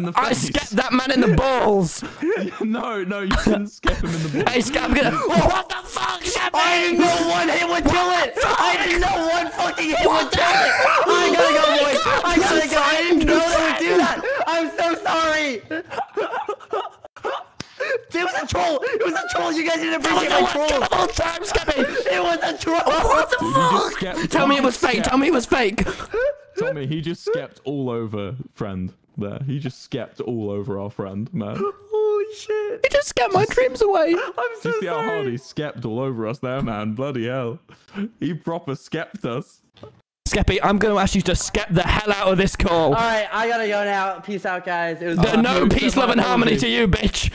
I skept that man in the balls. no, no, you didn't skep him in the balls. Hey, Scap, I'm gonna. What the fuck, Scap? I didn't know one hit would kill it. I didn't know one fucking hit would kill it. I gotta go, oh boys. I gotta go. I didn't know they would do that. I'm so sorry. It was a troll. It was a troll. You guys didn't appreciate my troll. the whole time, Skeppy. It was a troll. What the fuck? Tell me it was fake. Tell me it was fake. Tell me he just skept all over friend there. He just skept all over our friend, man. Holy shit. He just scared my dreams away. I'm Do so you see how hard he skept all over us there, man? Bloody hell. He proper skept us. Skeppy, I'm going to ask you to skep the hell out of this call. All right, I gotta go now. Peace out, guys. It was uh, The- no no, peace, love, and harmony to you, bitch.